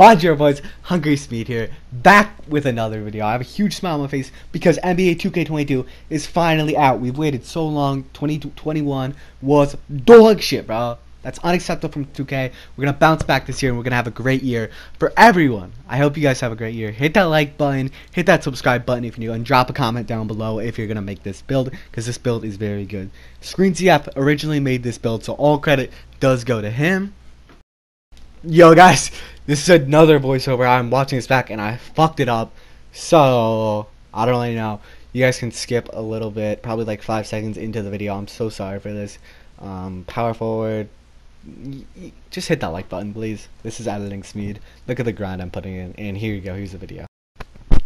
Bonjour boys, Hungry Smead here, back with another video. I have a huge smile on my face because NBA 2K22 is finally out. We've waited so long, 2021 was dog shit, bro. That's unacceptable from 2K. We're going to bounce back this year and we're going to have a great year for everyone. I hope you guys have a great year. Hit that like button, hit that subscribe button if you're new, and drop a comment down below if you're going to make this build because this build is very good. Screens DF originally made this build, so all credit does go to him. Yo, guys, this is another voiceover. I'm watching this back and I fucked it up. So, I don't really know. You guys can skip a little bit, probably like five seconds into the video. I'm so sorry for this. Um, power forward. Just hit that like button, please. This is editing speed. Look at the grind I'm putting in. And here you go. Here's the video.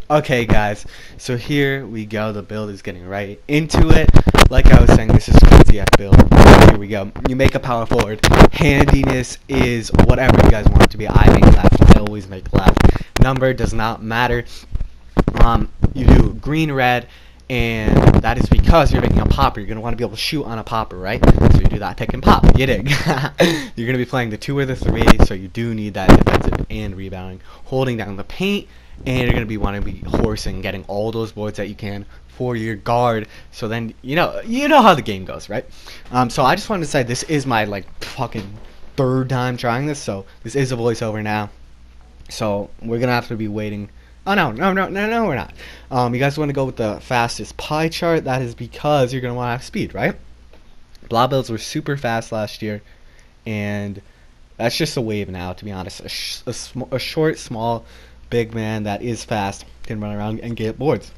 Okay, guys. So here we go. The build is getting right into it. Like I was saying, this is DF build. Here we go. You make a power forward. Handiness is whatever you guys want it to be. I make left. I always make left. Number does not matter. Um, you do green, red, and that is because you're making a popper. You're going to want to be able to shoot on a popper, right? So you do that pick and pop. You dig. you're going to be playing the two or the three, so you do need that defensive and rebounding. Holding down the paint and you're going to be wanting to be horsing, getting all those boards that you can for your guard. So then you know you know how the game goes, right? Um, so I just wanted to say this is my like fucking third time trying this, so this is a voiceover now. So we're gonna have to be waiting. Oh no, no, no, no, no, we're not. Um, you guys want to go with the fastest pie chart? That is because you're gonna want to have speed, right? Blah builds were super fast last year, and that's just a wave now. To be honest, a, sh- a, sm- a short, small big man that is fast can run around and get boards.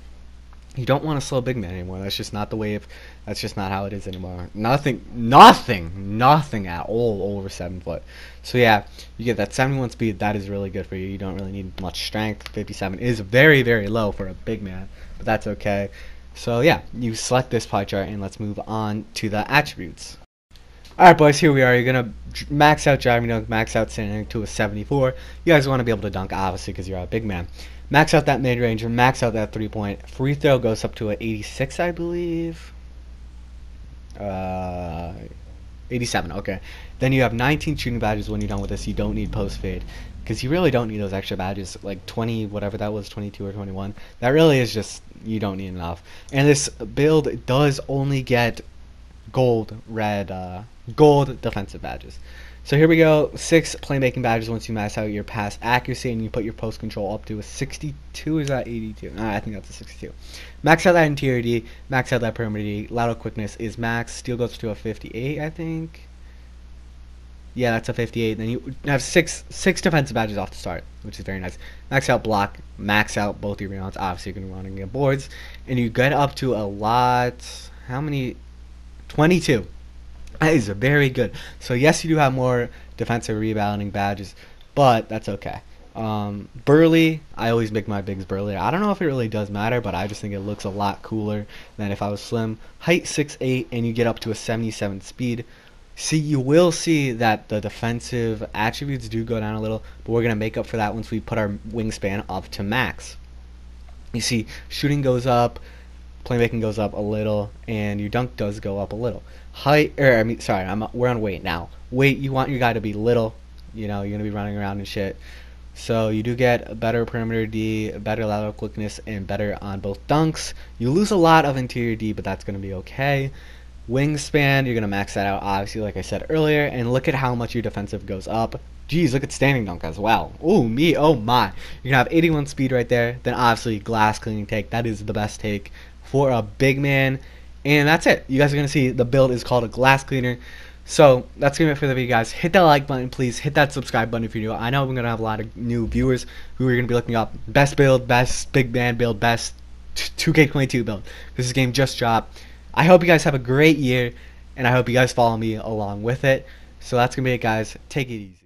You don't want a slow big man anymore. That's just not the wave. That's just not how it is anymore. Nothing, nothing, nothing at all over seven foot. So yeah, you get that 71 speed. That is really good for you. You don't really need much strength. 57 is very, very low for a big man, but that's okay. So yeah, you select this pie chart and let's move on to the attributes. Alright boys, here we are. You're going to max out driving dunk, max out standing to a 74. You guys want to be able to dunk, obviously, because you're a big man. Max out that mid-range, max out that three-point. Free throw goes up to an 86, I believe. Uh, 87, okay. Then you have 19 shooting badges when you're done with this. You don't need post-fade. Because you really don't need those extra badges, like 20, whatever that was, 22 or 21. That really is just, you don't need enough. And this build does only get gold, red, uh, gold defensive badges. So here we go, six playmaking badges once you max out your pass accuracy and you put your post control up to a 62, is that 82? Nah, I think that's a 62. Max out that interior D, max out that perimeter D, lateral quickness is max, steal goes to a 58, I think. Yeah, that's a 58. Then you have six six defensive badges off the start, which is very nice. Max out block, max out both your rebounds. Obviously, you're going to run and get boards. And you get up to a lot. How many? 22. That is very good. So yes, you do have more defensive rebounding badges, but that's okay. Um, Burly, I always make my bigs burly. I don't know if it really does matter, but I just think it looks a lot cooler than if I was slim. Height 6'8", and you get up to a 77 speed. See, you will see that the defensive attributes do go down a little, but we're going to make up for that once we put our wingspan up to max. You see, shooting goes up, playmaking goes up a little, and your dunk does go up a little. Height, or I mean, sorry, I'm we're on weight now. Weight, you want your guy to be little. You know, you're gonna be running around and shit. So you do get a better perimeter D, better lateral quickness, and better on both dunks. You lose a lot of interior D, but that's gonna be okay. Wingspan, you're gonna max that out, obviously, like I said earlier. And look at how much your defensive goes up. Geez, look at standing dunk as well. Oh me, oh my. You're gonna have 81 speed right there. Then obviously glass cleaning take. That is the best take for a big man. And that's it. You guys are going to see the build is called a glass cleaner. So that's going to be it for the video, guys. Hit that like button, please. Hit that subscribe button if you're new. I know we're going to have a lot of new viewers who are going to be looking up best build, best big man build, best 2K22 build. This game just dropped. I hope you guys have a great year, and I hope you guys follow me along with it. So that's going to be it, guys. Take it easy.